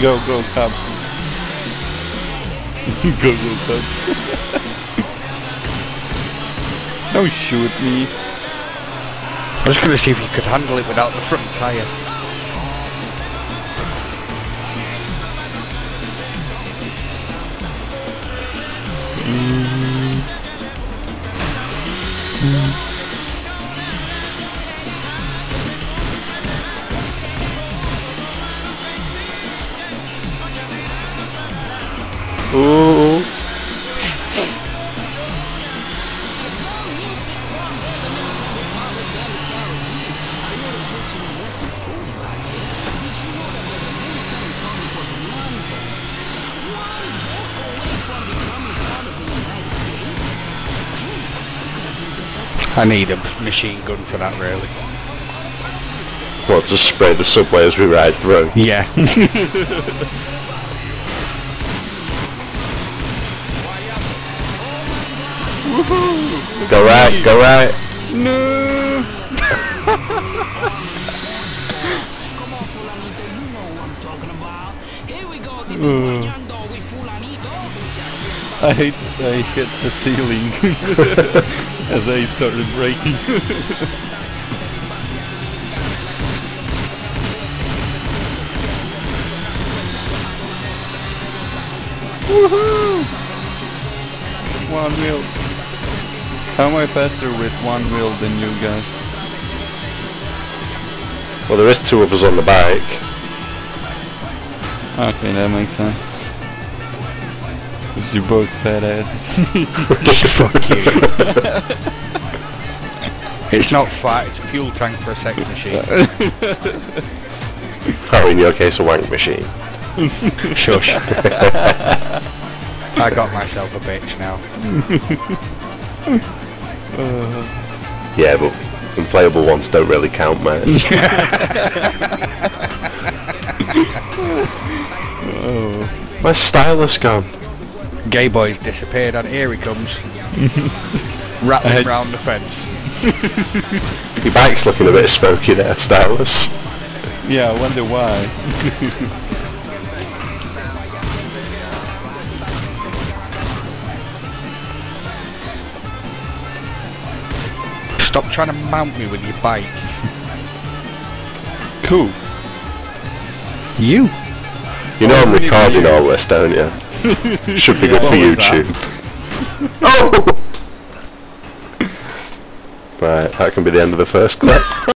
Go, go, Cubs. go, go, Cubs. Don't shoot me. I was going to see if you could handle it without the front tyre. Mm. Mm. Ooh. I need a machine gun for that, really. What, just spray the subway as we ride through? Yeah. Go right, go right. No. Ooh. I hate I hit the ceiling as I started breaking. Woohoo! One wheel. How am I faster with one wheel than you guys? Well, there is two of us on the bike. Okay, that makes sense. Cause you're both fat asses. Fuck you. it's not fat, it's a fuel tank for a sex machine. Oh, in your case, a wank machine. Shush. I got myself a bitch now. Mm-hmm. Yeah, but inflatable ones don't really count, man. oh. My stylus gone. Gay boy's disappeared and here he comes. Rattling had- round the fence. Your bike's looking a bit smoky there, stylus. Yeah, I wonder why. Stop trying to mount me with your bike. Cool. You? You know I'm really recording weird. all this, don't you? Should be good for? YouTube. Oh! Right, that can be the end of the first clip.